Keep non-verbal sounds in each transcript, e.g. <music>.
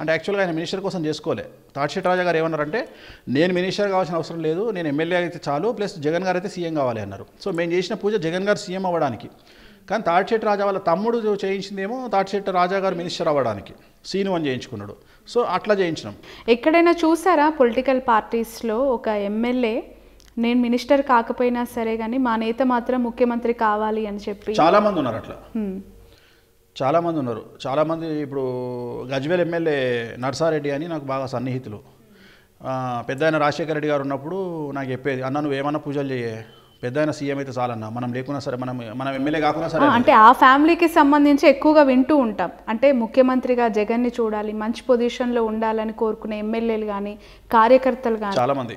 అంటే యాక్చువల్గా ఆయన మినిస్టర్ కోసం చేసుకోలే. తాటిశెట్టి రాజా గారు ఏమన్నారంటే నేను మినిస్టర్ కావాల్సిన అవసరం లేదు నేను ఎమ్మెల్యే అయితే చాలు ప్లస్ జగన్ గారు అయితే సీఎం కావాలి అన్నారు. సో మేము చేసిన పూజ జగన్ గారు సీఎం అవ్వడానికి. కానీ తాటిశెట్టి రాజా వాళ్ళ తమ్ముడు చేయించిందేమో తాటిశెట్టి రాజా గారు మినిస్టర్ అవ్వడానికి. సీను అని చేయించుకున్నాడు. సో అట్లా చేయించినాం. ఎక్కడైనా చూసారా పొలిటికల్ పార్టీస్లో ఒక ఎమ్మెల్యే నేను మినిస్టర్ కాకపోయినా సరే కానీ మా నేత మాత్రం ముఖ్యమంత్రి కావాలి అని చెప్పి? చాలామంది ఉన్నారు అట్లా. చాలామంది ఉన్నారు. చాలామంది ఇప్పుడు గజ్వేల్ ఎమ్మెల్యే నర్సారెడ్డి అని నాకు బాగా సన్నిహితులు. పెద్ద ఆయన రాజశేఖర రెడ్డి గారు ఉన్నప్పుడు నాకు చెప్పేది అన్న నువ్వు ఏమన్నా పూజలు చేయే పెద్ద ఆయన సీఎం అయితే చాలన్న. మనం లేకున్నా సరే మనం మనం ఎమ్మెల్యే కాకున్నా సరే అంటే ఆ ఫ్యామిలీకి సంబంధించి ఎక్కువగా వింటూ ఉంటాం. అంటే ముఖ్యమంత్రిగా జగన్ని చూడాలి మంచి పొజిషన్లో ఉండాలని కోరుకునే ఎమ్మెల్యేలు కానీ కార్యకర్తలు కానీ చాలామంది.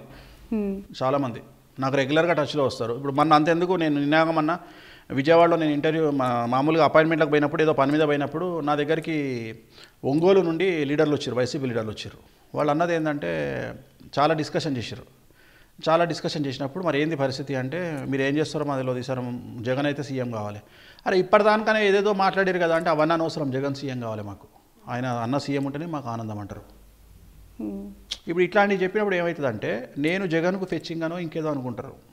చాలామంది. నాకు రెగ్యులర్గా టచ్లో వస్తారు. ఇప్పుడు మొన్న అంతెందుకు నేను నిన్నాగమన్నా విజయవాడలో నేను ఇంటర్వ్యూ మా మామూలుగా అపాయింట్మెంట్లకు పోయినప్పుడు ఏదో పని మీద పోయినప్పుడు నా దగ్గరికి ఒంగోలు నుండి లీడర్లు వచ్చారు వైసీపీ లీడర్లు వచ్చారు. వాళ్ళు అన్నది ఏంటంటే చాలా డిస్కషన్ చేశారు. చాలా డిస్కషన్ చేసినప్పుడు మరి ఏంది పరిస్థితి అంటే మీరు ఏం చేస్తారో మా తెలియదు సార్ జగన్ అయితే సీఎం కావాలి. అరే ఇప్పటిదానికనే ఏదేదో మాట్లాడారు కదా అంటే అవన్నీ అనవసరం జగన్ సీఎం కావాలి మాకు. ఆయన అన్న సీఎం ఉంటేనే మాకు ఆనందం అంటారు. ఇప్పుడు ఇట్లాంటివి చెప్పినప్పుడు ఏమవుతుందంటే నేను జగన్కు ఫెచ్చింగానో ఇంకేదో అనుకుంటారు.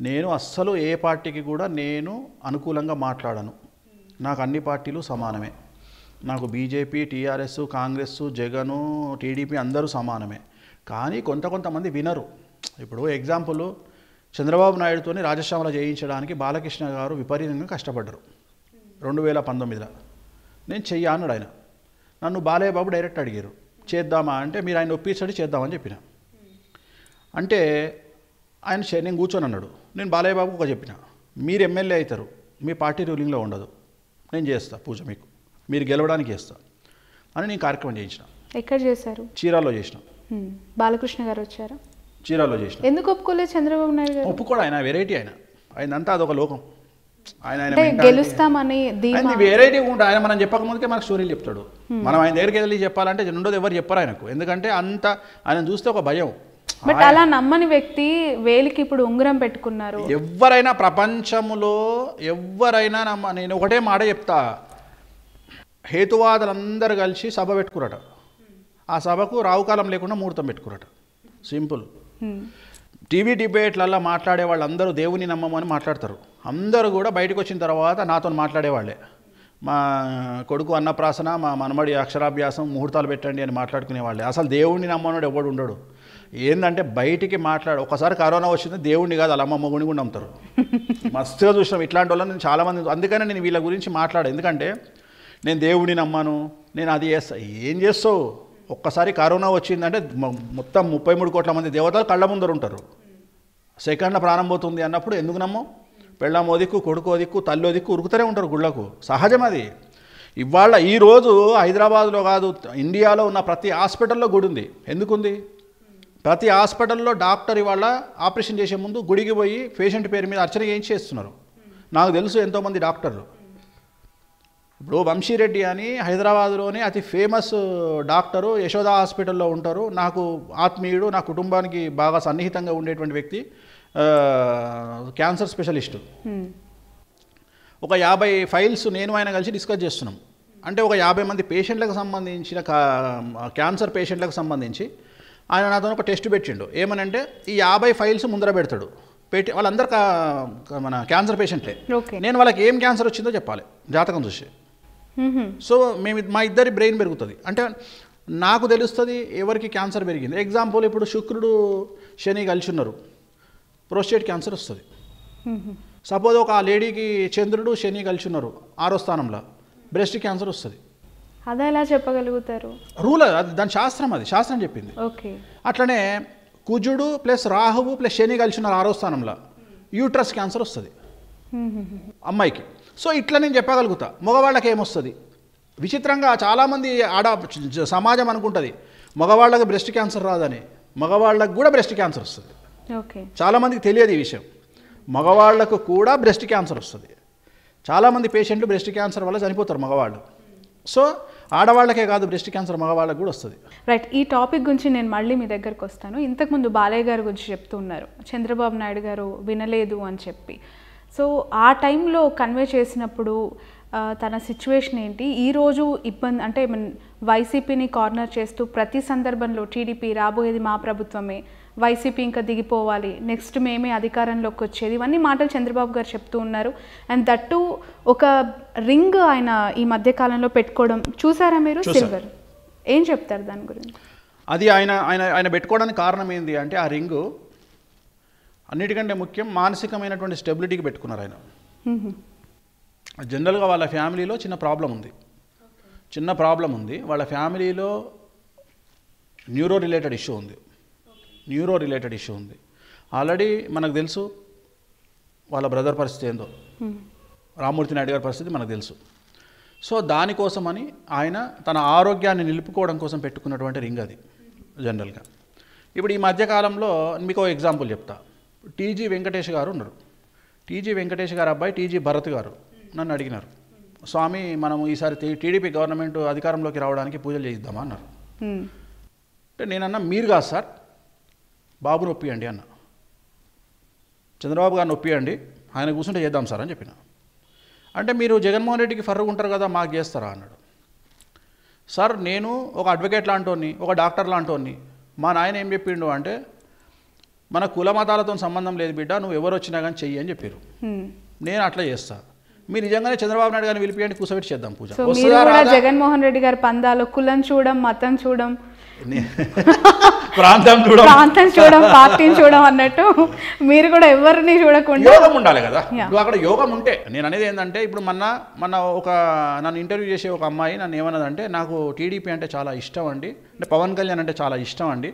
నేను అస్సలు ఏ పార్టీకి కూడా నేను అనుకూలంగా మాట్లాడను. నాకు అన్ని పార్టీలు సమానమే. నాకు BJP TRS Congress Jagan TDP అందరూ సమానమే. కానీ కొంత కొంతమంది వినరు. ఇప్పుడు ఎగ్జాంపుల్ చంద్రబాబు నాయుడుతోని రాజశ్యామల చేయించడానికి బాలకృష్ణ గారు విపరీతంగా కష్టపడ్డారు. రెండు వేల పంతొమ్మిదిలో. నేను చెయ్యి అన్నాడు ఆయన. నన్ను బాలయ్య బాబు డైరెక్ట్ అడిగారు. చేద్దామా అంటే మీరు ఆయన ఒప్పించండి చేద్దామని చెప్పిన. అంటే ఆయన నేను కూర్చొని అన్నాడు. నేను బాలయ్య బాబుకు ఒక చెప్పిన. మీరు ఎమ్మెల్యే అవుతారు మీ పార్టీ రూలింగ్లో ఉండదు. నేను చేస్తా పూజ మీకు. మీరు గెలవడానికి చేస్తా అని నేను కార్యక్రమం చేయించిన. ఎక్కడ చేశారు? చీరాల్లో చేసిన. బాలకృష్ణ గారు వచ్చారా? చీరాల్లో చేసిన. ఎందుకు ఒప్పుకోలేదు చంద్రబాబు నాయుడు గారు? ఒప్పుకోడు ఆయన వెరైటీ ఆయన. ఆయన అంతా అదొక లోకం. ఆయన ఆయన గెలుస్తామని వెరైటీ ఉంటా ఆయన మనం చెప్పకముందుకే మనకు స్టోరీలు చెప్తాడు. మనం ఆయన దగ్గరికి వెళ్ళి చెప్పాలంటే రెండోది ఎవరు చెప్పరు ఆయనకు. ఎందుకంటే అంత ఆయన చూస్తే ఒక భయం. బట్ అలా నమ్మని వ్యక్తి వేలికి ఇప్పుడు ఉంగరం పెట్టుకున్నారు. ఎవరైనా ప్రపంచంలో ఎవరైనా నమ్మ నేను ఒకటే మాట చెప్తా. హేతువాదులందరూ కలిసి సభ పెట్టుకురట ఆ సభకు రావుకాలం లేకుండా ముహూర్తం పెట్టుకురట సింపుల్. హ్మ్. టీవీ డిబేట్లల్లో మాట్లాడే వాళ్ళందరూ దేవుని నమ్మమని మాట్లాడతారు. అందరూ కూడా బయటకు వచ్చిన తర్వాత నాతో మాట్లాడేవాళ్ళే మా కొడుకు అన్నప్రాసన మా మనమడి అక్షరాభ్యాసం ముహూర్తాలు పెట్టండి అని మాట్లాడుకునేవాళ్ళే అసలు దేవుడిని నమ్మనోడు ఎవడు ఉండడు. ఏంటంటే బయటికి మాట్లాడు ఒకసారి కరోనా వచ్చింది దేవుడిని కాదు అలా అమ్మ గుణి కూడా నమ్ముతారు. మస్తుగా చూసినాం ఇట్లాంటి వాళ్ళని నేను చాలామంది అందుకనే నేను వీళ్ళ గురించి మాట్లాడు. ఎందుకంటే నేను దేవుడిని నమ్మాను నేను అది చేస్తా. ఏం చేస్తావు? ఒక్కసారి కరోనా వచ్చిందంటే మొత్తం ముప్పై మూడు కోట్ల మంది దేవతలు కళ్ళ ముందర ఉంటారు. సెకండ్ ప్రారంభమవుతుంది అన్నప్పుడు ఎందుకు నమ్మం? పెళ్ళమో దిక్కు కొడుకో దిక్కు తల్లి దిక్కు ఉరుకుతూనే ఉంటారు గుళ్ళకు. సహజం అది. ఇవాళ ఈరోజు హైదరాబాద్లో కాదు ఇండియాలో ఉన్న ప్రతి హాస్పిటల్లో గుడి ఉంది ఎందుకుంది? ప్రతి హాస్పిటల్లో డాక్టర్ ఇవాళ ఆపరేషన్ చేసే ముందు గుడికి పోయి పేషెంట్ పేరు మీద అర్చన ఏం చేస్తున్నారు? నాకు తెలుసు ఎంతోమంది డాక్టర్లు. ఇప్పుడు వంశీరెడ్డి అని హైదరాబాద్లోనే అతి ఫేమస్ డాక్టరు యశోద హాస్పిటల్లో ఉంటారు. నాకు ఆత్మీయుడు నా కుటుంబానికి బాగా సన్నిహితంగా ఉండేటువంటి వ్యక్తి క్యాన్సర్ స్పెషలిస్టు. ఒక యాభై ఫైల్స్ నేను ఆయన కలిసి డిస్కస్ చేస్తున్నాం. అంటే ఒక యాభై మంది పేషెంట్లకు సంబంధించిన క్యాన్సర్ పేషెంట్లకు సంబంధించి ఆయన నాతో ఒక టెస్ట్ పెట్టిండు. ఏమనంటే ఈ యాభై ఫైల్స్ ముందర పెడతాడు. పెట్టి వాళ్ళందరూ మన క్యాన్సర్ పేషెంట్లే. ఓకే. నేను వాళ్ళకి ఏం క్యాన్సర్ వచ్చిందో చెప్పాలి జాతకం చూసి. సో మేము మా ఇద్దరి బ్రెయిన్ పెరుగుతుంది. అంటే నాకు తెలుస్తుంది ఎవరికి క్యాన్సర్ పెరిగింది. ఎగ్జాంపుల్ ఇప్పుడు శుక్రుడు శని కలిసి ఉన్నారు. ప్రోస్టేట్ క్యాన్సర్ వస్తుంది. సపోజ్ ఒక ఆ లేడీకి చంద్రుడు శని కలిసి ఉన్నారు ఆరో స్థానంలో. బ్రెస్ట్ క్యాన్సర్ వస్తుంది. అదే ఎలా చెప్పగలుగుతారు? రూల్ అది దాని శాస్త్రం అది శాస్త్రం చెప్పింది. ఓకే. అట్లనే కుజుడు ప్లస్ రాహువు ప్లస్ శని కలిసి ఉన్నారు ఆరో స్థానంలో. యూట్రస్ క్యాన్సర్ వస్తుంది. అమ్మాయికి. సో ఇట్లా నేను చెప్పగలుగుతా. మగవాళ్ళకి ఏమొస్తుంది? విచిత్రంగా చాలామంది ఆడ సమాజం అనుకుంటుంది మగవాళ్ళకి బ్రెస్ట్ క్యాన్సర్ రాదని. మగవాళ్ళకు కూడా బ్రెస్ట్ క్యాన్సర్ వస్తుంది. ఓకే. చాలామందికి తెలియదు ఈ విషయం. మగవాళ్ళకు కూడా బ్రెస్ట్ క్యాన్సర్ వస్తుంది. చాలామంది పేషెంట్లు బ్రెస్ట్ క్యాన్సర్ వల్ల చనిపోతారు మగవాళ్ళు. సో ఆడవాళ్ళకే కాదు బ్రెస్ట్ క్యాన్సర్ మగవాళ్ళకి కూడా వస్తుంది. రైట్ ఈ టాపిక్ గురించి నేను మళ్ళీ మీ దగ్గరకు వస్తాను. ఇంతకుముందు బాలయ్య గారి గురించి చెప్తూ ఉన్నారు. చంద్రబాబు నాయుడు గారు వినలేదు అని చెప్పి. సో ఆ టైంలో కన్వే చేసినప్పుడు తన సిచ్యువేషన్ ఏంటి? ఈరోజు ఇబ్బంది అంటే వైసీపీని కార్నర్ చేస్తూ ప్రతి సందర్భంలో టీడీపీ రాబోయేది మా ప్రభుత్వమే. వైసీపీ ఇంకా దిగిపోవాలి. నెక్స్ట్ మేమే అధికారంలోకి వచ్చేది. ఇవన్నీ మాటలు చంద్రబాబు గారు చెప్తూ ఉన్నారు. అండ్ దట్టు ఒక రింగ్ ఆయన ఈ మధ్య కాలంలో పెట్టుకోవడం చూసారా మీరు. సిల్వర్ ఏం చెప్తారు దాని గురించి? అది ఆయన ఆయన ఆయన పెట్టుకోవడానికి కారణం ఏంటి అంటే ఆ రింగు అన్నిటికంటే ముఖ్యం మానసికమైనటువంటి స్టెబిలిటీకి పెట్టుకున్నారు ఆయన. జనరల్గా వాళ్ళ ఫ్యామిలీలో చిన్న ప్రాబ్లం ఉంది. చిన్న ప్రాబ్లం ఉంది. వాళ్ళ ఫ్యామిలీలో న్యూరో రిలేటెడ్ ఇష్యూ ఉంది. న్యూరో రిలేటెడ్ ఇష్యూ ఉంది. ఆల్రెడీ మనకు తెలుసు వాళ్ళ బ్రదర్ పరిస్థితి ఏందో. మ్మ్. రామ్మూర్తి నాయుడు గారి పరిస్థితి మనకు తెలుసు. సో దానికోసమని ఆయన తన ఆరోగ్యాన్ని నిలుపుకోవడం కోసం పెట్టుకున్నటువంటి రింగ్ అది జనరల్గా. ఇప్పుడు ఈ మధ్యకాలంలో మీకు ఒక ఎగ్జాంపుల్ చెప్తా. టీజీ వెంకటేష్ గారు ఉన్నారు. టీజీ వెంకటేష్ గారు అబ్బాయి టీజీ భరత్ గారు నన్ను అడిగినారు. స్వామి మనం ఈసారి టీడీపీ గవర్నమెంట్ అధికారంలోకి రావడానికి పూజలు చేయిద్దామా? అన్నారు. మ్మ్. అంటే నేనన్నా మీరు కాదు సార్. బాబుని ఒప్పియండి అన్న. చంద్రబాబు గారిని ఒప్పియండి ఆయన కూర్చుంటే చేద్దాం సార్ అని చెప్పిన. అంటే మీరు జగన్మోహన్ రెడ్డికి ఫర్రుగా ఉంటారు కదా మాకు చేస్తారా అన్నాడు. సార్ నేను ఒక అడ్వకేట్ లాంటోని ఒక డాక్టర్ లాంటోని మా నాయన ఏం చెప్పిండు అంటే మన కుల మతాలతో సంబంధం లేదు బిడ్డ నువ్వు ఎవరు వచ్చినా కానీ చెయ్యి అని చెప్పారు. నేను అట్లా చేస్తా. మీరు నిజంగానే చంద్రబాబు నాయుడు గారిని పిలిపియండి కూర్చోబెట్టి చేద్దాం పూజ? జగన్మోహన్ రెడ్డి గారి పందాలు కులం చూడం మతం చూడం నే- ప్రాంతం చూడ. ప్రాంతం చూడం పార్టీని చూడం అన్నట్టు మీరు కూడా ఎవరిని చూడకుండా యోగం ఉండాలి కదా. ఇప్పుడు అక్కడ యోగం ఉంటే నేను అనేది ఏంటంటే ఇప్పుడు మొన్న మన ఒక నన్ను ఇంటర్వ్యూ చేసే ఒక అమ్మాయి నన్ను ఏమన్నదంటే నాకు టీడీపీ అంటే చాలా ఇష్టం అండి. అంటే పవన్ కళ్యాణ్ అంటే చాలా ఇష్టం అండి.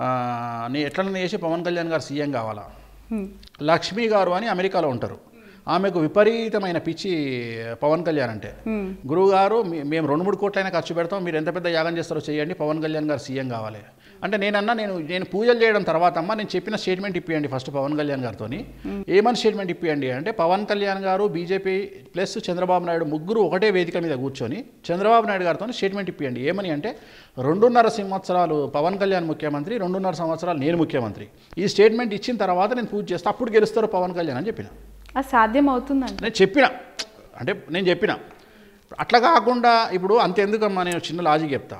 ఆ, నీ ఎట్లనే చేసి పవన్ కళ్యాణ్ గారు సీఎం కావాలా. లక్ష్మి గారు అని అమెరికాలో ఉంటారు. ఆమెకు విపరీతమైన పిచ్చి పవన్ కళ్యాణ్ అంటే. మ్మ్. గురువు గారు మీ- మేము రెండు మూడు కోట్లైనా ఖర్చు పెడతాం మీరు ఎంత పెద్ద యాగం చేస్తారో చేయండి పవన్ కళ్యాణ్ గారు సీఎం కావాలి. అంటే నేనన్నా నేను నేను పూజలు చేయడం తర్వాత అమ్మ నేను చెప్పిన స్టేట్మెంట్ ఇప్పియండి ఫస్ట్ పవన్ కళ్యాణ్ గారితో ఏమని స్టేట్మెంట్ ఇప్పియండి అంటే పవన్ కళ్యాణ్ గారు బీజేపీ ప్లస్ చంద్రబాబు నాయుడు ముగ్గురు ఒకటే వేదిక మీద కూర్చొని చంద్రబాబు నాయుడు గారితో స్టేట్మెంట్ ఇప్పియండి. ఏమని అంటే రెండున్నర సంవత్సరాలు పవన్ కళ్యాణ్ ముఖ్యమంత్రి రెండున్నర సంవత్సరాలు నేను ముఖ్యమంత్రి. ఈ స్టేట్మెంట్ ఇచ్చిన తర్వాత నేను పూజ చేస్తే అప్పుడు గెలుస్తారు పవన్ కళ్యాణ్ అని చెప్పిన. సాధ్యం అవుతుందండి నేను చెప్పిన అంటే నేను చెప్పిన. అట్లా కాకుండా ఇప్పుడు అంతెందుకమ్మా నేను చిన్న లాజిక్ చెప్తా.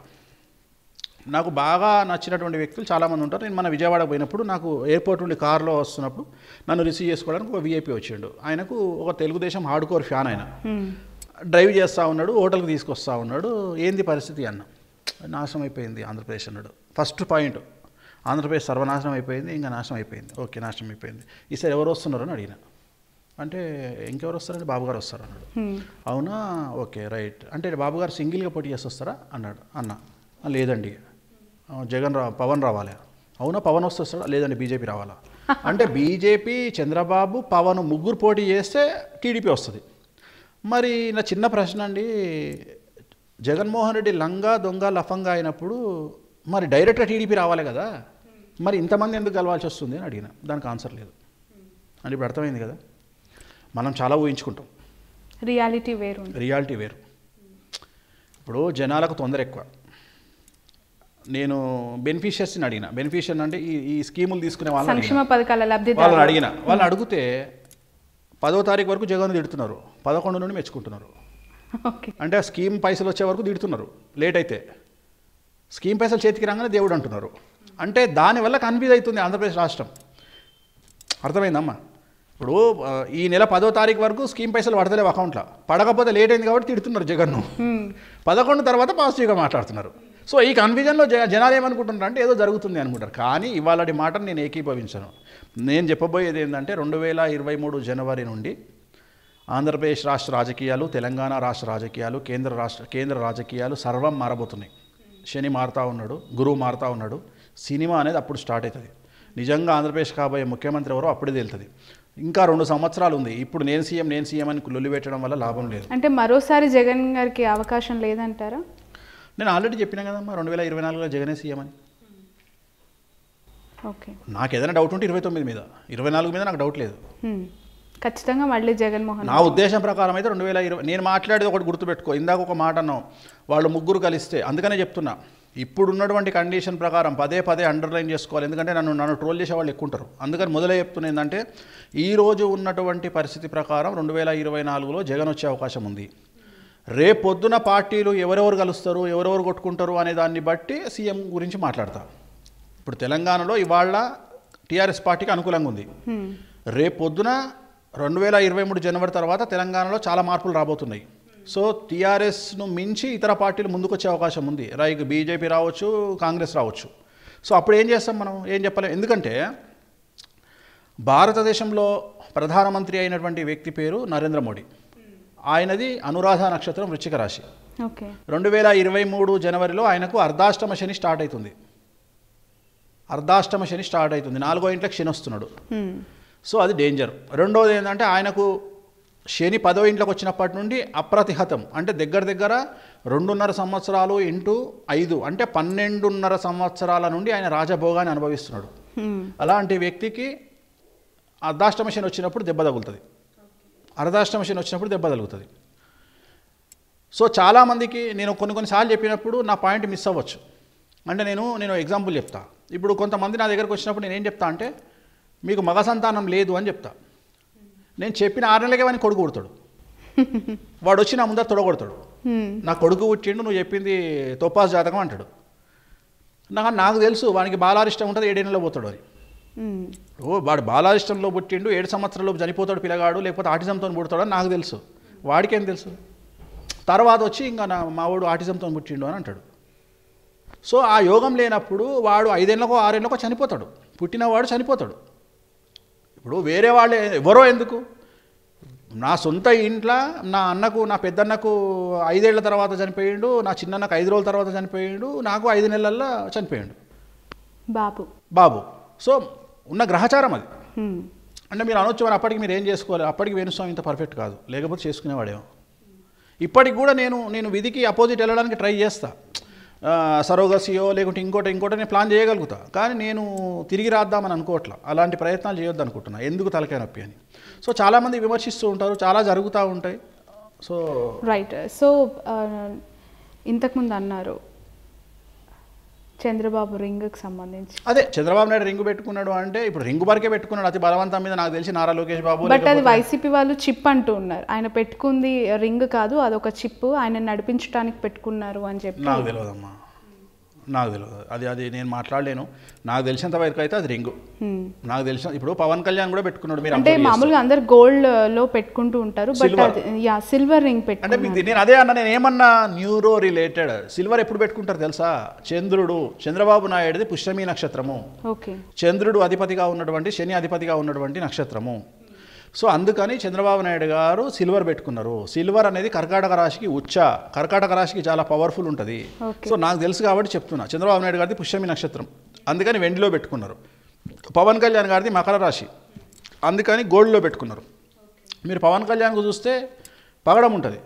నాకు బాగా నచ్చినటువంటి వ్యక్తులు చాలామంది ఉంటారు. నేను మన విజయవాడ పోయినప్పుడు నాకు ఎయిర్పోర్ట్ నుండి కారులో వస్తున్నప్పుడు నన్ను రిసీవ్ చేసుకోవడానికి ఒక వీఐపీ వచ్చిండు. ఆయనకు ఒక తెలుగుదేశం హార్డ్ కోర్ ఫ్యాన్ ఆయన. డ్రైవ్ చేస్తూ ఉన్నాడు హోటల్కి తీసుకొస్తా ఉన్నాడు ఏంది పరిస్థితి అన్న. నాశనం అయిపోయింది ఆంధ్రప్రదేశ్ అన్నాడు. ఫస్ట్ పాయింట్ ఆంధ్రప్రదేశ్ సర్వనాశనం అయిపోయింది ఇంకా నాశనం అయిపోయింది. ఓకే నాశనం అయిపోయింది. ఈసారి ఎవరు వస్తున్నారు అని అడిగిన. అంటే ఇంకెవరు వస్తారంటే బాబు గారు వస్తారు అన్నాడు. అవునా? Okay right. అంటే బాబు గారు సింగిల్గా పోటీ చేసి వస్తారా? అన్నాడు. అన్న. "ఆ, లేదండి. "ఆ, జగన్ రా పవన్ రావాలి? అవునా? పవన్ వస్తే వస్తాడా? లేదండి బీజేపీ రావాలా? <laughs> అంటే బీజేపీ చంద్రబాబు పవన్ ముగ్గురు పోటీ చేస్తే టీడీపీ వస్తుంది. మరి నా చిన్న ప్రశ్న అండి. జగన్మోహన్ రెడ్డి లంగా దొంగ లఫంగా అయినప్పుడు మరి డైరెక్ట్గా టీడీపీ రావాలి కదా? మరి ఇంతమంది ఎందుకు కలవాల్సి వస్తుంది అని అడిగిన. దానికి ఆన్సర్ లేదు. అంటే ఇప్పుడు అర్థమైంది కదా? మనం చాలా ఊహించుకుంటాం. రియాలిటీ వేరు. రియాలిటీ వేరు. ఇప్పుడు జనాలకు తొందర ఎక్కువ. నేను బెనిఫిషియర్స్ని అడిగిన. బెనిఫిషియర్ అంటే ఈ ఈ స్కీములు తీసుకునే వాళ్ళని. సంక్షేమ పథకాల వాళ్ళని లబ్ధిదారు అడిగిన వాళ్ళని అడిగితే పదో తారీఖు వరకు జగన్ తిడుతున్నారు. పదకొండు నుండి మెచ్చుకుంటున్నారు. అంటే ఆ స్కీమ్ పైసలు వచ్చే వరకు తిడుతున్నారు. లేట్ అయితే. స్కీమ్ పైసలు చేతికి రాగానే దేవుడు అంటున్నారు. అంటే దానివల్ల కన్ఫ్యూజ్ అవుతుంది ఆంధ్రప్రదేశ్ రాష్ట్రం. అర్థమైందమ్మా ఇప్పుడు ఈ నెల పదో తారీఖు వరకు స్కీమ్ పైసలు పడతలేవు అకౌంట్లో. పడకపోతే లేట్ అయింది కాబట్టి తిడుతున్నారు జగన్ను. పదకొండు తర్వాత పాజిటివ్గా మాట్లాడుతున్నారు. సో ఈ కన్ఫ్యూజన్లో జనాలు ఏమనుకుంటున్నారు అంటే ఏదో జరుగుతుంది అనుకుంటారు. కానీ ఇవాళటి మాటను నేను ఏకీభవించను. నేను చెప్పబోయేది ఏంటంటే రెండు వేల ఇరవై మూడు జనవరి నుండి ఆంధ్రప్రదేశ్ రాష్ట్ర రాజకీయాలు తెలంగాణ రాష్ట్ర రాజకీయాలు కేంద్ర రాష్ట్ర కేంద్ర రాజకీయాలు సర్వం మారబోతున్నాయి. శని మారుతా ఉన్నాడు గురువు మారుతా ఉన్నాడు. సినిమా అనేది అప్పుడు స్టార్ట్ అవుతుంది. నిజంగా ఆంధ్రప్రదేశ్ కాబోయే ముఖ్యమంత్రి ఎవరో అప్పుడే తేలుతుంది. ఇంకా రెండు సంవత్సరాలు ఉంది. ఇప్పుడు నేను సీఎం నేను సీఎం అని లొల్లి పెట్టడం వల్ల లాభం లేదు. అంటే మరోసారి జగన్ గారికి అవకాశం లేదంటారా? నేను ఆల్రెడీ చెప్పినా కదమ్మా రెండు వేల ఇరవై నాలుగులో జగనే సీఎం అని. ఓకే. నాకు ఏదైనా డౌట్ ఉంటే ఇరవై తొమ్మిది మీద. ఇరవై నాలుగు మీద నాకు డౌట్ లేదు. ఖచ్చితంగా మళ్ళీ జగన్మోహన్ నా ఉద్దేశం ప్రకారం అయితే రెండు వేల ఇరవై నేను మాట్లాడేది ఒకటి గుర్తుపెట్టుకో. ఇందాక ఒక మాట అన్నాం వాళ్ళు ముగ్గురు కలిస్తే. అందుకనే చెప్తున్నా. ఇప్పుడు ఉన్నటువంటి కండిషన్ ప్రకారం పదే పదే అండర్లైన్ చేసుకోవాలి. ఎందుకంటే నన్ను నన్ను ట్రోల్ చేసే వాళ్ళు ఎక్కువ ఉంటారు. అందుకని మొదలే చెప్తున్నా ఏంటంటే ఈ రోజు ఉన్నటువంటి పరిస్థితి ప్రకారం రెండు వేల ఇరవై నాలుగులో జగన్ వచ్చే అవకాశం ఉంది. రేపొద్దున పార్టీలు ఎవరెవరు కలుస్తారు ఎవరెవరు కొట్టుకుంటారు అనే దాన్ని బట్టి సీఎం గురించి మాట్లాడతా. ఇప్పుడు తెలంగాణలో ఇవాళ టీఆర్ఎస్ పార్టీకి అనుకూలంగా ఉంది. రేపొద్దున రెండు వేల ఇరవై మూడు జనవరి తర్వాత తెలంగాణలో చాలా మార్పులు రాబోతున్నాయి. సో టీఆర్ఎస్ను మించి ఇతర పార్టీలు ముందుకు వచ్చే అవకాశం ఉంది. రైక్ బీజేపీ రావచ్చు కాంగ్రెస్ రావచ్చు. సో అప్పుడు ఏం చేస్తాం మనం? ఏం చెప్పలేం? ఎందుకంటే భారతదేశంలో ప్రధానమంత్రి అయినటువంటి వ్యక్తి పేరు నరేంద్ర మోడీ. ఆయనది అనురాధ నక్షత్రం వృశ్చిక రాశి. రెండు వేల ఇరవై మూడు జనవరిలో ఆయనకు అర్ధాష్టమ శని స్టార్ట్ అవుతుంది అర్ధాష్టమ శని స్టార్ట్ అవుతుంది నాలుగో వస్తున్నాడు హ్మ్. సో అది డేంజర్. రెండోది ఏంటంటే ఆయనకు శని పదో ఇంట్లోకి వచ్చినప్పటి నుండి అప్రతిహతం. అంటే దగ్గర దగ్గర రెండున్నర సంవత్సరాలు ఇంటూ ఐదు అంటే పన్నెండున్నర సంవత్సరాల నుండి ఆయన రాజభోగాన్ని అనుభవిస్తున్నాడు. అలాంటి వ్యక్తికి అర్ధాష్టమ శని వచ్చినప్పుడు దెబ్బ తగులుతుంది. అర్ధాష్టమ శని వచ్చినప్పుడు దెబ్బ తగులుతుంది. సో చాలామందికి నేను కొన్ని కొన్నిసార్లు చెప్పినప్పుడు నా పాయింట్ మిస్ అవ్వచ్చు. అంటే నేను నేను ఎగ్జాంపుల్ చెప్తా. ఇప్పుడు కొంతమంది నా దగ్గరకు వచ్చినప్పుడు నేను చెప్తా అంటే మీకు మగ సంతానం లేదు అని చెప్తా. నేను చెప్పిన ఆరు నెలలకే వాడిని కొడుకు కొడతాడు. వాడు వచ్చి నా ముందర తొడగొడతాడు. నా కొడుకు పుట్టిండు నువ్వు చెప్పింది తొప్పాస్ జాతకం అంటాడు. నాకు నాకు తెలుసు వానికి బాలారిష్టం ఉంటుంది ఏడేళ్ళలో పోతాడు అని. ఓ వాడు బాలారిష్టంలో పుట్టిండు ఏడు సంవత్సరాల్లో చనిపోతాడు పిల్లగాడు లేకపోతే ఆటిజంతో పుడతాడు అని నాకు తెలుసు. వాడికేం తెలుసు? తర్వాత వచ్చి ఇంకా నా మావాడు ఆటిజంతో పుట్టిండు అని అంటాడు. సో ఆ యోగం లేనప్పుడు వాడు ఐదేళ్ళకో ఆరేళ్ళకో చనిపోతాడు. పుట్టినవాడు చనిపోతాడు. ఇప్పుడు వేరే వాళ్ళు ఎవరో ఎందుకు? నా సొంత ఇంట్లో నా అన్నకు నా పెద్దన్నకు ఐదేళ్ళ తర్వాత చనిపోయిండు నా చిన్నన్నకు ఐదు రోజుల తర్వాత చనిపోయిండు నాకు ఐదు నెలల్లో చనిపోయిండు. బాబు. బాబు. సో ఉన్న గ్రహచారం అది. అంటే మీరు అనొచ్చు మరి అప్పటికి మీరు ఏం చేసుకోవాలి? అప్పటికి వేణుస్వామి ఇంత పర్ఫెక్ట్ కాదు. లేకపోతే చేసుకునేవాడేమో. ఇప్పటికి కూడా నేను నేను విధికి అపోజిట్ వెళ్ళడానికి ట్రై చేస్తా. సరోగసియో లేకుంటే ఇంకోటి ఇంకోటి నేను ప్లాన్ చేయగలుగుతా. కానీ నేను తిరిగి రాద్దామని అనుకోవట్లా. అలాంటి ప్రయత్నాలు చేయొద్దు అనుకుంటున్నా. ఎందుకు తలకాయ నొప్పి అని. సో చాలామంది విమర్శిస్తూ ఉంటారు చాలా జరుగుతూ ఉంటాయి. సో రైట్ సో ఇంతకుముందు అన్నారు చంద్రబాబు రింగ్కి సంబంధించి. అదే చంద్రబాబు నాయుడు రింగు పెట్టుకున్నాడు అంటే ఇప్పుడు రింగు వరకే పెట్టుకున్నాడు అతి బలవంతం మీద నాకు తెలిసి నారా లోకేష్ బాబు బట్ అది వైసీపీ వాళ్ళు చిప్ అంటూ ఉన్నారు. ఆయన పెట్టుకుంది రింగ్ కాదు అదొక చిప్ ఆయన నడిపించడానికి పెట్టుకున్నారు అని చెప్పి. నాకు తెలియదమ్మా నాకు తెలియదు అది అది నేను మాట్లాడలేను. నాకు తెలిసినంత వరకు అయితే అది రింగు. నాకు తెలిసిన ఇప్పుడు పవన్ కళ్యాణ్ కూడా పెట్టుకున్నాడు మీరు అంటే. మామూలుగా అందరు గోల్డ్లో పెట్టుకుంటూ ఉంటారు బట్ యా సిల్వర్ రింగ్ అంటే పెట్టుకున్నారు. మీకు నేను అదే అన్నా నేను ఏమన్నా న్యూరో రిలేటెడ్ సిల్వర్ ఎప్పుడు పెట్టుకుంటారు తెలుసా? చంద్రుడు చంద్రబాబు నాయుడుది పుష్యమి నక్షత్రము. చంద్రుడు అధిపతిగా ఉన్నటువంటి శని అధిపతిగా ఉన్నటువంటి నక్షత్రము. సో అందుకని చంద్రబాబు నాయుడు గారు సిల్వర్ పెట్టుకున్నారు. సిల్వర్ అనేది కర్కాటక రాశికి ఉచ్చ. కర్కాటక రాశికి చాలా పవర్ఫుల్ ఉంటుంది. సో నాకు తెలుసు కాబట్టి చెప్తున్నా. చంద్రబాబు నాయుడు గారిది పుష్యమి నక్షత్రం. అందుకని వెండిలో పెట్టుకున్నారు. పవన్ కళ్యాణ్ గారిది మకర రాశి. అందుకని గోల్డ్లో పెట్టుకున్నారు. మీరు పవన్ కళ్యాణ్కు చూస్తే పగడం ఉంటుంది.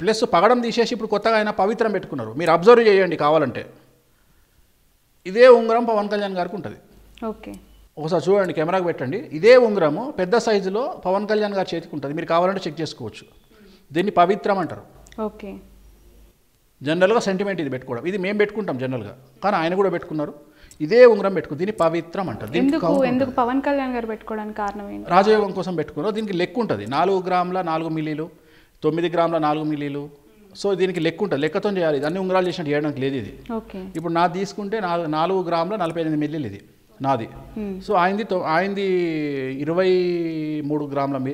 ప్లస్ పగడం తీసేసి ఇప్పుడు కొత్తగా ఆయన పవిత్రం పెట్టుకున్నారు. మీరు అబ్జర్వ్ చేయండి కావాలంటే. ఇదే ఉంగరం పవన్ కళ్యాణ్ గారికి ఉంటుంది. ఓకే. ఒకసారి చూడండి కెమెరాకి పెట్టండి. ఇదే ఉంగరము పెద్ద సైజులో పవన్ కళ్యాణ్ గారి చేతికి ఉంటుంది. మీరు కావాలంటే చెక్ చేసుకోవచ్చు. దీన్ని పవిత్రం అంటారు. ఓకే. జనరల్గా సెంటిమెంట్ ఇది పెట్టుకోవడం. ఇది మేము పెట్టుకుంటాం జనరల్గా. కానీ ఆయన కూడా పెట్టుకున్నారు. ఇదే ఉంగరం పెట్టుకుని దీన్ని పవిత్రం అంటారు. ఎందుకు ఎందుకు పవన్ కళ్యాణ్ గారు పెట్టుకోవడానికి కారణం ఏంటి? రాజయోగం కోసం పెట్టుకున్నారు. దీనికి లెక్క ఉంటుంది. నాలుగు గ్రాముల నాలుగు మిల్లీలు తొమ్మిది గ్రాముల నాలుగు మిల్లీలు. సో దీనికి లెక్క ఉంటుంది. లెక్కతో చేయాలి. ఇది అన్ని ఉంగరాలు చేసినట్టు చేయడానికి లేదు ఇది. ఓకే. ఇప్పుడు నాది తీసుకుంటే నాలుగు నాలుగు గ్రాముల నలభై ఎనిమిది మిల్లీలు ఇది. నాది. సో ఆయనది తొ- ఆయనది ఇరవై మూడు గ్రాముల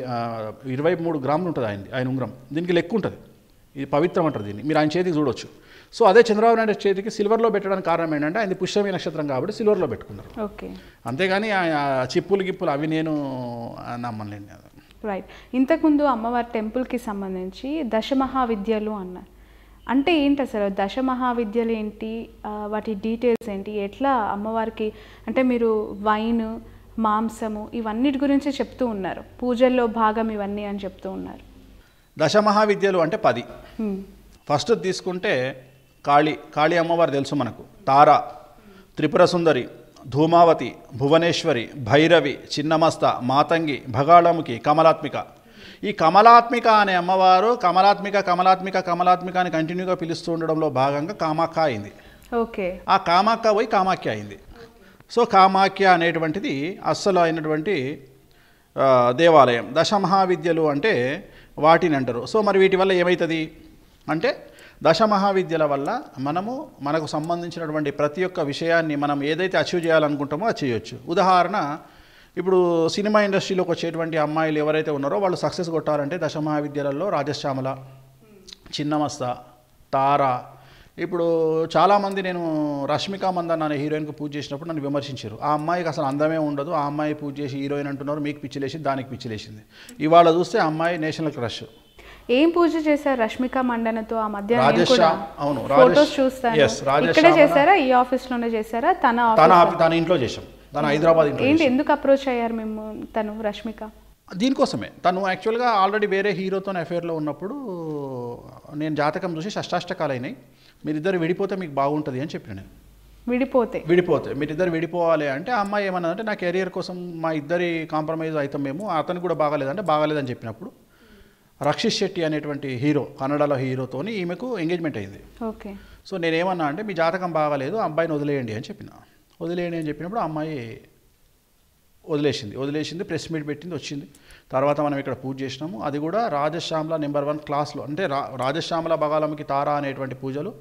ఇరవై మూడు గ్రాములు ఉంటుంది ఆయనది ఆయన ఉంగరం. దీనికి లెక్క ఉంటుంది. ఇది పవిత్రం అంటారు దీన్ని. మీరు ఆయన చేతికి చూడొచ్చు. సో అదే చంద్రబాబు నాయుడు చేతికి సిల్వర్లో పెట్టడానికి కారణం ఏంటంటే ఆయన పుష్యమి నక్షత్రం కాబట్టి సిల్వర్లో పెట్టుకున్నారు. ఓకే. అంతేగాని చిప్పులు గిప్పులు అవి నేను నమ్మలేను. రైట్ ఇంతకుముందు అమ్మవారి టెంపుల్కి సంబంధించి దశ మహావిద్యలు అన్నారు. అంటే ఏంటి అసలు దశ మహావిద్యలు ఏంటి వాటి డీటెయిల్స్ ఏంటి? ఎట్లా అమ్మవారికి అంటే మీరు వైన్ మాంసము ఇవన్నిటి గురించి చెప్తూ ఉన్నారు. పూజల్లో భాగం ఇవన్నీ అని చెప్తూ ఉన్నారు. దశ మహావిద్యలు అంటే పది. ఫస్ట్ తీసుకుంటే కాళీ కాళీ అమ్మవారు తెలుసు మనకు. తార త్రిపుర సుందరి ధూమావతి భువనేశ్వరి భైరవి చిన్నమస్త మాతంగి భగాళముఖి కమలాత్మిక. ఈ కమలాత్మిక అనే అమ్మవారు కమలాత్మిక కమలాత్మిక కమలాత్మిక అని కంటిన్యూగా పిలుస్తూ ఉండడంలో భాగంగా కామాఖ్య అయింది. ఓకే. ఆ కామాఖ్య పోయి కామాఖ్య అయింది. సో కామాఖ్య అనేటువంటిది అస్సలు అయినటువంటి దేవాలయం. దశ మహావిద్యలు అంటే వాటిని అంటారు. సో మరి వీటి వల్ల ఏమవుతుంది అంటే దశ మహావిద్యల వల్ల మనము మనకు సంబంధించినటువంటి ప్రతి ఒక్క విషయాన్ని మనం ఏదైతే అచీవ్ చేయాలనుకుంటామో అది చేయొచ్చు. ఉదాహరణ ఇప్పుడు సినిమా ఇండస్ట్రీలోకి వచ్చేటువంటి అమ్మాయిలు ఎవరైతే ఉన్నారో వాళ్ళు సక్సెస్ కొట్టారంటే దశ మహావిద్యాలలో రాజశ్యామల చిన్నమస్త తార. ఇప్పుడు చాలామంది నేను రష్మిక మందన్ అనే హీరోయిన్కి పూజ చేసినప్పుడు నన్ను విమర్శించారు. ఆ అమ్మాయికి అసలు అందమే ఉండదు. ఆ అమ్మాయి పూజ చేసి హీరోయిన్ అంటున్నారు మీకు పిచ్చిలేసింది దానికి పిచ్చిలేసింది ఇవాళ చూస్తే అమ్మాయి నేషనల్ క్రష్. ఏం పూజ చేశారు రష్మిక మండనతో ఆ మధ్య? అవును, ఫోటోస్ చూస్తాను. చేశారా? ఈ ఆఫీస్లోనే చేశారా? తన తన ఇంట్లో చేసాం తన హైదరాబాద్ ఏంటి. ఎందుకు అప్రోచ్ అయ్యారు మేము తను రష్మిక? దీనికోసమే. తను యాక్చువల్గా ఆల్రెడీ వేరే హీరోతో అఫేర్లో ఉన్నప్పుడు నేను జాతకం చూసి షష్టాష్టకాలు అయినాయి మీరిద్దరు విడిపోతే మీకు బాగుంటుంది అని చెప్పిన నేను. విడిపోతే? విడిపోతే. మీరిద్దరు విడిపోవాలి అంటే ఆ అమ్మాయి ఏమన్నదంటే నా కెరియర్ కోసం మా ఇద్దరి కాంప్రమైజ్ అవుతాం మేము అతనికి కూడా బాగాలేదంటే బాగాలేదని చెప్పినప్పుడు రక్షిత్ శెట్టి అనేటువంటి హీరో కన్నడలో హీరోతోని ఈమెకు ఎంగేజ్మెంట్ అయింది. ఓకే. సో నేనేమన్నా అంటే మీ జాతకం బాగాలేదు అబ్బాయిని వదిలేయండి అని చెప్పిన. వదిలేయండి అని చెప్పినప్పుడు ఆ అమ్మాయి వదిలేసింది. వదిలేసింది ప్రెస్ మీట్ పెట్టింది వచ్చింది. తర్వాత మనం ఇక్కడ పూజ చేసినాము. అది కూడా రాజశ్యామల నెంబర్ వన్ క్లాస్లో. అంటే రా రాజశ్యామల బగాలమ్మకి తారా అనేటువంటి పూజలు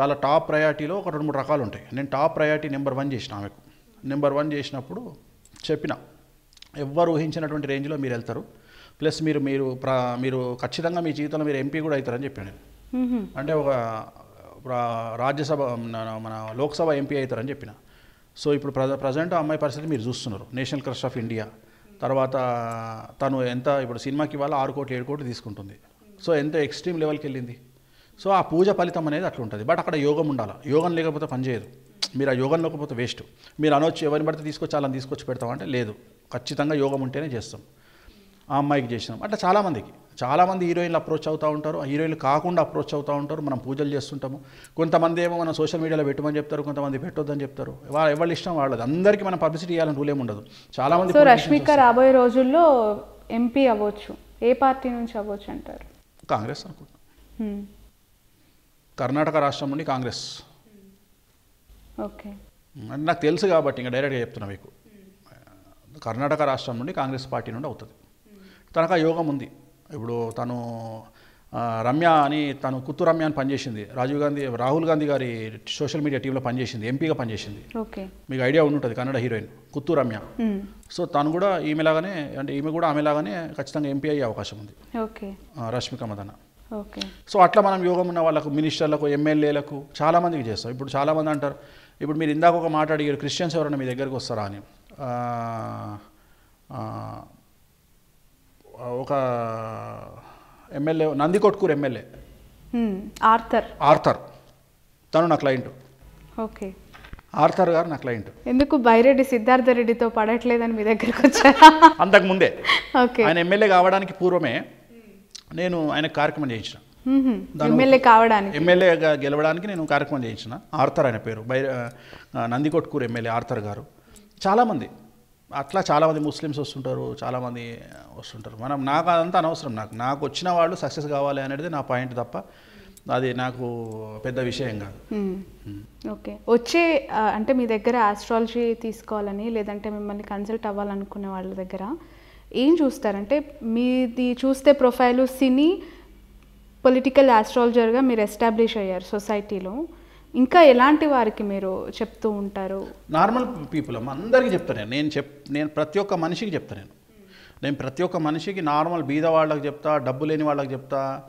చాలా టాప్ ప్రయారిటీలో ఒక రెండు మూడు రకాలు ఉంటాయి నేను టాప్ ప్రయారిటీ నెంబర్ వన్ చేసిన ఆమెకు. నెంబర్ వన్ చేసినప్పుడు చెప్పిన ఎవ్వరు ఊహించినటువంటి రేంజ్లో మీరు వెళ్తారు. ప్లస్ మీరు మీరు ప్ర మీరు ఖచ్చితంగా మీ జీవితంలో మీరు ఎంపీ కూడా అవుతారని చెప్పాను. అంటే ఒక రా- రాజ్యసభ మన లోక్సభ ఎంపీ అవుతారని చెప్పిన. సో ఇప్పుడు ప్రజ ప్రజెంట్ ఆ అమ్మాయి పరిస్థితి మీరు చూస్తున్నారు. National crush of India. తర్వాత తను ఎంత ఇప్పుడు సినిమాకి ఇవాళ ఆరు కోట్లు ఏడు కోట్లు తీసుకుంటుంది. సో ఎంత ఎక్స్ట్రీమ్ లెవెల్కి వెళ్ళింది. సో ఆ పూజ ఫలితం అనేది అట్లా ఉంటుంది. బట్ అక్కడ యోగం ఉండాలి? యోగం లేకపోతే పనిచేయదు మీరు ఆ యోగం లేకపోతే వేస్ట్. మీరు అనొచ్చు ఎవరిని పడితే తీసుకొచ్చి అలా తీసుకొచ్చి పెడతామంటే లేదు. ఖచ్చితంగా యోగం ఉంటేనే చేస్తాం. ఆ అమ్మాయికి చేసినాం. అట్లా చాలామందికి చాలామంది హీరోయిన్లు అప్రోచ్ అవుతూ ఉంటారు. ఆ హీరోయిన్లు కాకుండా అప్రోచ్ అవుతూ ఉంటారు. మనం పూజలు చేస్తుంటాము. కొంతమంది ఏమో మనం సోషల్ మీడియాలో పెట్టమని చెప్తారు. కొంతమంది పెట్టొద్దని చెప్తారు. వాళ్ళ ఎవరి ఇష్టం వాళ్ళది. అందరికీ మనం పబ్లిసిటీ చేయాలని రూల్ ఏమి ఉండదు. చాలామంది సో రష్మిక రాబోయే రోజుల్లో ఎంపీ అవ్వచ్చు. ఏ పార్టీ నుంచి అవ్వచ్చు అంటారు? కాంగ్రెస్ అనుకుంటున్నాం మ్మ్. కర్ణాటక రాష్ట్రం నుండి కాంగ్రెస్. ఓకే. అంటే నాకు తెలుసు కాబట్టి ఇంకా డైరెక్ట్గా చెప్తున్నా మీకు. కర్ణాటక రాష్ట్రం నుండి కాంగ్రెస్ పార్టీ నుండి అవుతుంది. తనకు యోగం ఉంది. ఇప్పుడు తను రమ్య అని తను కుత్తు రమ్య అని పనిచేసింది. రాజీవ్ గాంధీ రాహుల్ గాంధీ గారి సోషల్ మీడియా టీంలో పనిచేసింది ఎంపీగా పనిచేసింది. ఓకే. మీకు ఐడియా ఉండుంటుంది కన్నడ హీరోయిన్ కుత్తు రమ్య. సో తను కూడా ఈమెలాగానే అంటే ఈమె కూడా ఆమెలాగానే ఖచ్చితంగా ఎంపీ అయ్యే అవకాశం ఉంది. రష్మిక మదన. ఓకే. సో అట్లా మనం యోగం ఉన్న వాళ్ళకు మినిస్టర్లకు ఎమ్మెల్యేలకు చాలామందికి చేస్తాం. ఇప్పుడు చాలామంది అంటారు ఇప్పుడు మీరు ఇందాక ఒక మాట అడిగారు క్రిస్టియన్స్ ఎవరైనా మీ దగ్గరికి వస్తారా అని. ఒక ఎమ్మెల్యే నందికొట్కూరు ఎమ్మెల్యే. మ్మ్. ఆర్థర్ ఆర్థర్ తను నా క్లయింట్ ఓకే. ఆర్థర్ గారు నా క్లయింట్ ఎందుకు బైరెడ్డి సిద్ధార్థ రెడ్డితో పడట్లేదని మీ దగ్గరకు వచ్చారా? అంతకుముందే ఓకే. ఆయన ఎమ్మెల్యే కావడానికి పూర్వమే నేను ఆయన కార్యక్రమం చేయించిన. ఎమ్మెల్యే కావడానికి. ఎమ్మెల్యేగా గెలవడానికి నేను కార్యక్రమం చేయించిన. ఆర్థర్ ఆయన పేరు. బై నందికొట్కూరు ఎమ్మెల్యే ఆర్థర్ గారు. చాలామంది అట్లా చాలామంది ముస్లిమ్స్ వస్తుంటారు చాలామంది వస్తుంటారు. మనం నాకు అదంతా అనవసరం. నాకు నాకు వచ్చిన వాళ్ళు సక్సెస్ కావాలి అనేది నా పాయింట్ తప్ప అది నాకు పెద్ద విషయం కాదు. ఓకే. వచ్చే అంటే మీ దగ్గర ఆస్ట్రాలజీ తీసుకోవాలని లేదంటే మిమ్మల్ని కన్సల్ట్ అవ్వాలనుకునే వాళ్ళ దగ్గర ఏం చూస్తారంటే మీది చూస్తే ప్రొఫైలు సినీ పొలిటికల్ ఆస్ట్రాలజర్గా మీరు ఎస్టాబ్లిష్ అయ్యారు సొసైటీలో ఇంకా ఎలాంటి వారికి మీరు చెప్తూ ఉంటారు? నార్మల్ పీపుల్ అందరికీ చెప్తాను నేను. నేను చెప్ నేను ప్రతి ఒక్క మనిషికి చెప్తా నేను. నేను ప్రతి ఒక్క మనిషికి నార్మల్ బీద వాళ్ళకి చెప్తా డబ్బు లేని వాళ్ళకి చెప్తా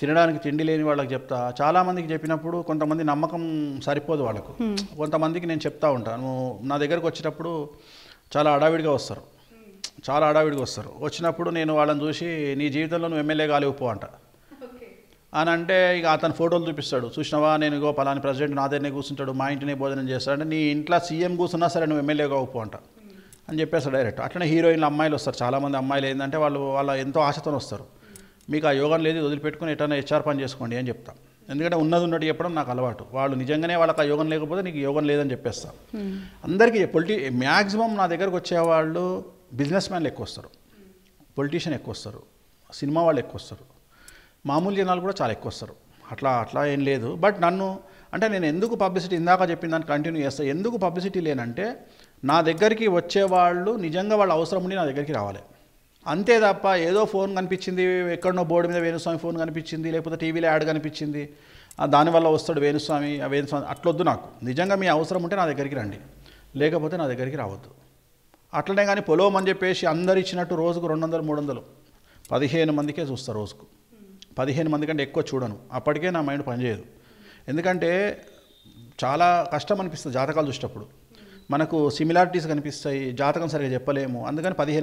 తినడానికి తిండి లేని వాళ్ళకి చెప్తా. చాలామందికి చెప్పినప్పుడు కొంతమంది నమ్మకం సరిపోదు వాళ్ళకు. కొంతమందికి నేను చెప్తా ఉంటాను. నా దగ్గరకు వచ్చేటప్పుడు చాలా హడావిడిగా వస్తారు. చాలా హడావిడిగా వస్తారు. వచ్చినప్పుడు నేను వాళ్ళని చూసి నీ జీవితంలో నువ్వు ఎమ్మెల్యే కాలేవు అంట. అని అంటే ఇక అతను ఫోటోలు చూపిస్తాడు. చూసినావా? నేను ఇగో పలాని ప్రెసిడెంట్ నా దగ్గరనే కూర్చుంటాడు. మా ఇంటినే భోజనం చేస్తాడు అంటే నీ ఇంట్లో సీఎం కూర్చున్నా సరే నువ్వు ఎమ్మెల్యేగా ఒప్పు అంట. అని చెప్పేస్తాడు డైరెక్ట్ అట్లనే హీరోయిన్లు అమ్మాయిలు వస్తారు. చాలామంది అమ్మాయిలు ఏంటంటే వాళ్ళు వాళ్ళ ఎంతో ఆశతో వస్తారు. మీకు ఆ యోగం లేదు వదిలిపెట్టుకుని ఎటైనా హెచ్ఆర్ పని చేసుకోండి అని చెప్తా. ఎందుకంటే ఉన్నది ఉన్నట్టు చెప్పడం నాకు అలవాటు. వాళ్ళు నిజంగానే వాళ్ళకి ఆ యోగం లేకపోతే నీకు యోగం లేదని చెప్పేస్తా. అందరికీ పొలిటి మ్యాక్సిమం నా దగ్గరకు వచ్చేవాళ్ళు బిజినెస్ మ్యాన్లు ఎక్కువ వస్తారు. పొలిటీషియన్ ఎక్కువ వస్తారు. సినిమా వాళ్ళు ఎక్కువ వస్తారు. మామూలు జనాలు కూడా చాలా ఎక్కువ వస్తారు. అట్లా అట్లా ఏం లేదు. బట్ నన్ను అంటే నేను ఎందుకు పబ్లిసిటీ ఇందాక చెప్పిన దాన్ని కంటిన్యూ చేస్తాను ఎందుకు పబ్లిసిటీ లేనంటే నా దగ్గరికి వచ్చేవాళ్ళు నిజంగా వాళ్ళ అవసరం ఉండి నా దగ్గరికి రావాలి. అంతే తప్ప ఏదో ఫోన్ కనిపించింది ఎక్కడనో బోర్డు మీద వేణుస్వామి ఫోన్ కనిపించింది లేకపోతే టీవీలో యాడ్ కనిపించింది దానివల్ల వస్తాడు వేణుస్వామి ఆ వేణుస్వామి అట్లొద్దు నాకు. నిజంగా మీ అవసరం ఉంటే నా దగ్గరికి రండి. లేకపోతే నా దగ్గరికి రావద్దు. అట్లనే కానీ పొలం అని చెప్పేసి అందరు ఇచ్చినట్టు రోజుకు రెండు వందలు మూడు వందలు పదిహేను మందికే చూస్తారు రోజుకు. పదిహేను మంది కంటే ఎక్కువ చూడను. అప్పటికే నా మైండ్ పనిచేయదు. ఎందుకంటే చాలా కష్టం అనిపిస్తుంది జాతకాలు చూసేటప్పుడు. మనకు సిమిలారిటీస్ కనిపిస్తాయి జాతకం సరిగా చెప్పలేము. అందుకని పదిహేను